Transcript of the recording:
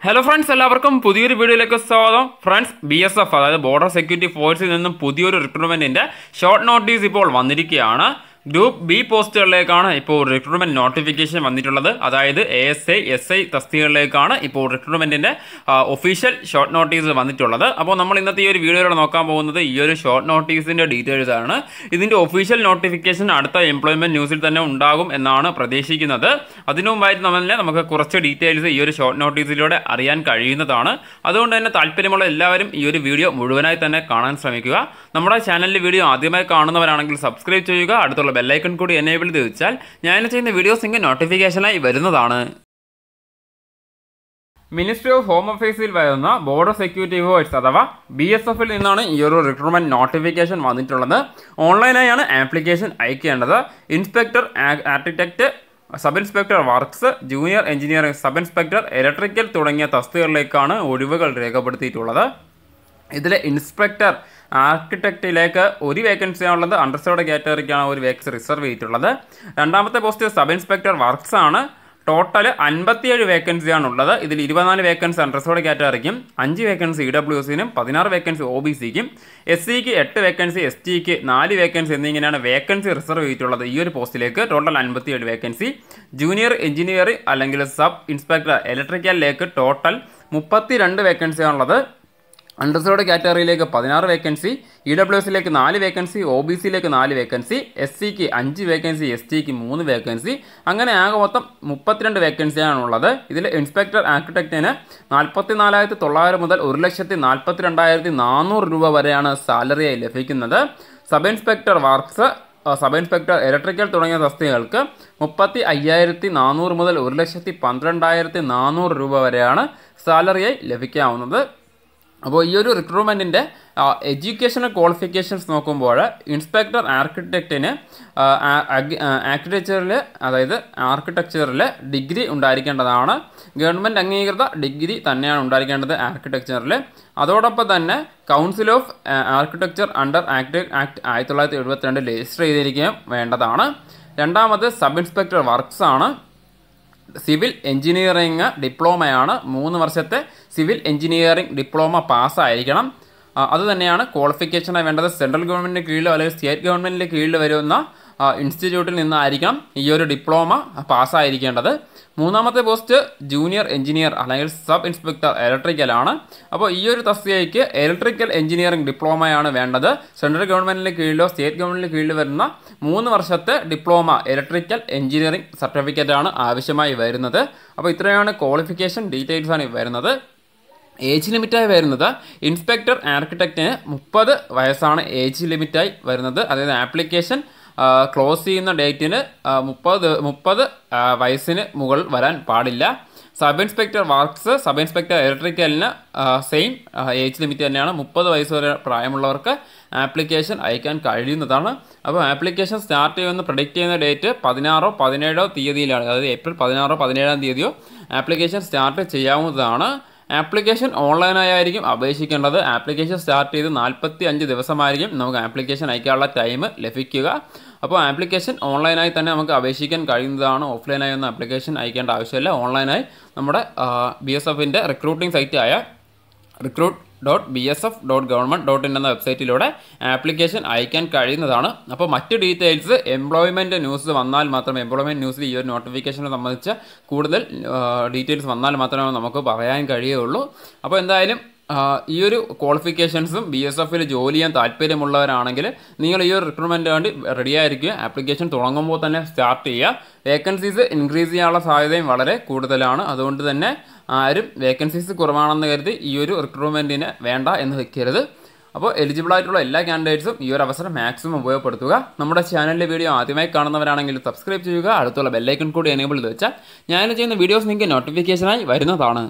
Hello friends എല്ലാവർക്കും പുതിയൊരു വീഡിയോയിലേക്ക് സ്വാഗതം. ഫ്രണ്ട്സ് ബി എസ് എഫ് അതായത് ബോർഡർ സെക്യൂരിറ്റി ഫോഴ്സിൽ നിന്നും പുതിയൊരു റിക്രൂട്ട്മെന്റിന്റെ ഷോർട്ട് നോട്ടീസ് ഇപ്പോൾ വന്നിരിക്കുകയാണ്. ഗ്രൂപ്പ് ബി പോസ്റ്റുകളിലേക്കാണ് ഇപ്പോൾ റിക്രൂട്ട്മെന്റ് നോട്ടിഫിക്കേഷൻ വന്നിട്ടുള്ളത്. അതായത് A S I S I തസ്തികകളിലേക്കാണ് ഇപ്പോൾ റിക്രൂട്ട്മെന്റിന്റെ ഒഫീഷ്യൽ ഷോർട്ട് നോട്ടീസ് വന്നിട്ടുള്ളത്. അപ്പോൾ നമ്മൾ ഇന്നത്തെ ഈ ഒരു വീഡിയോയിലൂടെ നോക്കാൻ പോകുന്നത് ഈ ഒരു ഷോർട്ട് നോട്ടീസിന്റെ ഡീറ്റെയിൽസ് ആണ്. ഇതിന്റെ ഒഫീഷ്യൽ നോട്ടിഫിക്കേഷൻ അടുത്ത എംപ്ലോയ്മെന്റ് ന്യൂസിൽ തന്നെ ഉണ്ടാകും എന്നാണ് പ്രതീക്ഷിക്കുന്നത്. അതിനു മുമ്പായിട്ട് നമ്മളെ നമുക്ക് കുറച്ച് ഡീറ്റെയിൽസ് ഈ ഒരു ഷോർട്ട് നോട്ടീസിലൂടെ അറിയാൻ കഴിയുന്നതാണ്. അതുകൊണ്ട് തന്നെ താല്പര്യമുള്ള എല്ലാവരും ഈ ഒരു വീഡിയോ മുഴുവനായി തന്നെ കാണാൻ ശ്രമിക്കുക. നമ്മുടെ ചാനലിൽ വീഡിയോ ആദ്യമായി കാണുന്നവരാണെങ്കിൽ സബ്സ്ക്രൈബ് ചെയ്യുക. അടുത്തുള്ള ബെല്ലൈക്കൺ കൂടി എനേബിൾ ചെയ്ത് വെച്ചാൽ ഞാൻ ചെയ്യുന്ന വീഡിയോസ് നിങ്ങൾക്ക് നോട്ടിഫിക്കേഷനായി വരുന്നതാണ്. മിനിസ്ട്രി ഓഫ് ഹോം അഫേഴ്സിൽ വരുന്ന ബോർഡർ സെക്യൂരിറ്റി ഫോഴ്സ് അഥവാ ബി എസ് എഫിൽ നിന്നാണ് ഈ ഒരു റിക്രൂട്ട്മെന്റ് നോട്ടിഫിക്കേഷൻ വന്നിട്ടുള്ളത്. ഓൺലൈനായാണ് application അയക്കേണ്ടത്. Inspector architect sub inspector works junior engineering sub inspector electrical തുടങ്ങിയ തസ്തികളിലേക്കാണ് ഒഴിവുകൾ രേഖപ്പെടുത്തിയിട്ടുള്ളത്. ഇതിൽ ഇൻസ്പെക്ടർ ആർക്കിടെക്റ്റിലേക്ക് ഒരു വേക്കൻസിയാണുള്ളത് അണ്ടർസേർഡ് കാറ്റഗറിക്കാണ് ഒരു വേക്കൻസി റിസർവ് ചെയ്തിട്ടുള്ളത്. രണ്ടാമത്തെ പോസ്റ്റ് സബ് ഇൻസ്പെക്ടർ വർക്ക്സ് ആണ്. ടോട്ടൽ അൻപത്തിയേഴ് വേക്കൻസിയാണുള്ളത്. ഇതിൽ ഇരുപത്തിനാല് വേക്കൻസി അണ്ടർസോഡ് കാറ്റഗറിക്കും അഞ്ച് വേക്കൻസി ഇ ഡബ്ല്യു എസിനും പതിനാറ് വേക്കൻസി ഒ ബി സിക്കും എസ് സിക്ക് എട്ട് വേക്കൻസി എസ് ടിക്ക് നാല് വേക്കൻസി എന്നിങ്ങനെയാണ് വേക്കൻസി റിസർവ് ചെയ്തിട്ടുള്ളത് ഈ ഒരു പോസ്റ്റിലേക്ക്. ടോട്ടൽ അൻപത്തിയേഴ് വേക്കൻസി. ജൂനിയർ എഞ്ചിനീയർ അല്ലെങ്കിൽ സബ് ഇൻസ്പെക്ടർ ഇലക്ട്രിക്കലിലേക്ക് ടോട്ടൽ മുപ്പത്തി രണ്ട് വേക്കൻസിയാണുള്ളത്. അണ്ടർസോഡ് കാറ്റഗറിയിലേക്ക് പതിനാറ് വേക്കൻസി ഇ ഡബ്ല്യു എസിലേക്ക് നാല് വേക്കൻസി ഒ ബി സിയിലേക്ക് നാല് വേക്കൻസി എസ് സിക്ക് അഞ്ച് വേക്കൻസി എസ് ടിക്ക് മൂന്ന് വേക്കൻസി. അങ്ങനെ ആകെ മൊത്തം മുപ്പത്തിരണ്ട് വേക്കൻസിയാണ് ഉള്ളത് ഇതിൽ ഇൻസ്പെക്ടർ ആർക്കിടെക്റ്റിന് നാൽപ്പത്തി നാലായിരത്തി തൊള്ളായിരം മുതൽ ഒരു ലക്ഷത്തി നാൽപ്പത്തി രണ്ടായിരത്തി നാനൂറ് രൂപ വരെയാണ് സാലറിയായി ലഭിക്കുന്നത്. Sub inspector works sub inspector electrical തുടങ്ങിയ തസ്തികൾക്ക് മുപ്പത്തി അയ്യായിരത്തി നാനൂറ് മുതൽ ഒരു ലക്ഷത്തി പന്ത്രണ്ടായിരത്തി നാനൂറ് രൂപ വരെയാണ് സാലറിയായി ലഭിക്കാവുന്നത്. അപ്പോൾ ഈ ഒരു റിക്രൂട്ട്മെന്റിന്റെ എഡ്യൂക്കേഷണൽ ക്വാളിഫിക്കേഷൻസ് നോക്കുമ്പോൾ ഇൻസ്പെക്ടർ ആർക്കിടെക്റ്റിന് ആർക്കിടെക്ചറിൽ അതായത് ആർക്കിടെക്ചറിൽ ഡിഗ്രി ഉണ്ടായിരിക്കേണ്ടതാണ്. ഗവൺമെന്റ് അംഗീകൃത ഡിഗ്രി തന്നെയാണ് ഉണ്ടായിരിക്കേണ്ടത് ആർക്കിടെക്ചറിൽ അതോടൊപ്പം തന്നെ council of architecture under act act ആയിരത്തി തൊള്ളായിരത്തി എഴുപത്തിരണ്ട് രജിസ്റ്റർ ചെയ്തിരിക്കുകയും വേണ്ടതാണ്. രണ്ടാമത് സബ് ഇൻസ്പെക്ടർ വർക്ക്സ് ആണ്. സിവിൽ എഞ്ചിനീയറിംഗ് ഡിപ്ലോമയാണ്. മൂന്ന് വർഷത്തെ സിവിൽ എഞ്ചിനീയറിംഗ് ഡിപ്ലോമ പാസ്സായിരിക്കണം. അതുതന്നെയാണ് ക്വാളിഫിക്കേഷനായി വേണ്ടത്. സെൻട്രൽ ഗവൺമെന്റിന്റെ കീഴിലോ അല്ലെങ്കിൽ സ്റ്റേറ്റ് ഗവൺമെന്റിന്റെ കീഴിൽ വരുന്ന ഇൻസ്റ്റിറ്റ്യൂട്ടിൽ നിന്നായിരിക്കണം ഈ ഒരു ഡിപ്ലോമ പാസ്സായിരിക്കേണ്ടത്. മൂന്നാമത്തെ പോസ്റ്റ് ജൂനിയർ എഞ്ചിനീയർ അല്ലെങ്കിൽ സബ് ഇൻസ്പെക്ടർ ഇലക്ട്രിക്കലാണ് അപ്പോൾ ഈ ഒരു തസ്തികയ്ക്ക് ഇലക്ട്രിക്കൽ എഞ്ചിനീയറിംഗ് ഡിപ്ലോമയാണ് വേണ്ടത്. സെൻട്രൽ ഗവൺമെന്റിന്റെ കീഴിലോ സ്റ്റേറ്റ് ഗവൺമെന്റിന്റെ കീഴിൽ വരുന്ന മൂന്ന് വർഷത്തെ ഡിപ്ലോമ ഇലക്ട്രിക്കൽ എഞ്ചിനീയറിംഗ് സർട്ടിഫിക്കറ്റാണ് ആവശ്യമായി വരുന്നത്. അപ്പോൾ ഇത്രയാണ് ക്വാളിഫിക്കേഷൻ ഡീറ്റെയിൽസാണ് വരുന്നത്. ഏജ് ലിമിറ്റായി വരുന്നത്. ഇൻസ്പെക്ടർ ആർക്കിടെക്റ്റിന് മുപ്പത് വയസ്സാണ് ഏജ് ലിമിറ്റായി വരുന്നത്. അതായത് ആപ്ലിക്കേഷൻ ക്ലോസ് ചെയ്യുന്ന ഡേറ്റിന് മുപ്പത് മുപ്പത് വയസ്സിന് മുകൾ വരാൻ പാടില്ല. Sub inspector works sub inspector ഇലക്ട്രിക്കലിന് same age limit തന്നെയാണ്. മുപ്പത് വയസ്സ് വരെ പ്രായമുള്ളവർക്ക് ആപ്ലിക്കേഷൻ അയക്കാൻ കഴിയുന്നതാണ്. അപ്പോൾ ആപ്ലിക്കേഷൻ സ്റ്റാർട്ട് ചെയ്യുമെന്ന് പ്രൊഡിക്റ്റ് ചെയ്യുന്ന ഡേറ്റ് പതിനാറോ പതിനേഴോ തീയതിയിലാണ്. അതായത് ഏപ്രിൽ പതിനാറോ പതിനേഴാം തീയതിയോ ആപ്ലിക്കേഷൻ സ്റ്റാർട്ട് ചെയ്യാവുന്നതാണ്. ആപ്ലിക്കേഷൻ ഓൺലൈനായിരിക്കും അപേക്ഷിക്കേണ്ടത്. ആപ്ലിക്കേഷൻ സ്റ്റാർട്ട് ചെയ്ത് നാൽപ്പത്തി അഞ്ച് ദിവസമായിരിക്കും നമുക്ക് ആപ്ലിക്കേഷൻ അയക്കാനുള്ള ടൈം ലഭിക്കുക. അപ്പോൾ ആപ്ലിക്കേഷൻ ഓൺലൈനായി തന്നെ നമുക്ക് അപേക്ഷിക്കാൻ കഴിയുന്നതാണ് ഓഫ്ലൈനായി ഒന്നും ആപ്ലിക്കേഷൻ അയക്കേണ്ട ആവശ്യമില്ല. ഓൺലൈനായി നമ്മുടെ ബി എസ് എഫിന്റെ recruiting സൈറ്റായ recruit dot B S F dot government dot in എന്ന വെബ്സൈറ്റിലൂടെ ആപ്ലിക്കേഷൻ അയക്കാൻ കഴിയുന്നതാണ്. അപ്പോൾ മറ്റ് ഡീറ്റെയിൽസ് എംപ്ലോയ്മെന്റ് ന്യൂസ് വന്നാൽ മാത്രമേ എംപ്ലോയ്മെന്റ് ന്യൂസിൽ ഈ ഒരു നോട്ടിഫിക്കേഷനെ സംബന്ധിച്ച് കൂടുതൽ ഡീറ്റെയിൽസ് വന്നാൽ മാത്രമേ നമുക്ക് പറയാൻ കഴിയുള്ളൂ. അപ്പോൾ എന്തായാലും ഈ ഒരു ക്വാളിഫിക്കേഷൻസും ബി എസ് എഫിൽ ജോലി ചെയ്യാൻ താല്പര്യമുള്ളവരാണെങ്കിൽ നിങ്ങൾ ഈ ഒരു റിക്രൂട്ട്മെന്റ് വേണ്ടി റെഡി ആയിരിക്കുക. ആപ്ലിക്കേഷൻ തുടങ്ങുമ്പോൾ തന്നെ സ്റ്റാർട്ട് ചെയ്യുക. വേക്കൻസീസ് ഇൻക്രീസ് ചെയ്യാനുള്ള സാധ്യതയും വളരെ കൂടുതലാണ്. അതുകൊണ്ട് തന്നെ ആരും വേക്കൻസീസ് കുറവാണെന്ന് കരുതി ഈ ഒരു റിക്രൂട്ട്മെന്റിന് വേണ്ട എന്ന് വെക്കരുത്. അപ്പോൾ എലിജിബിൾ ആയിട്ടുള്ള എല്ലാ കാൻഡിഡേറ്റ്സും ഈ ഒരു അവസരം മാക്സിമം ഉപയോഗപ്പെടുത്തുക. നമ്മുടെ ചാനലിലെ വീഡിയോ ആദ്യമായി കാണുന്നവരാണെങ്കിൽ സബ്സ്ക്രൈബ് ചെയ്യുക. അടുത്തുള്ള ബെല്ലൈക്കൺ കൂടി എനേബിൾ ചെയ്ത് വെച്ചാൽ ഞാൻ ചെയ്യുന്ന വീഡിയോസ് നിങ്ങൾക്ക് നോട്ടിഫിക്കേഷനായി വരുന്നതാണ്.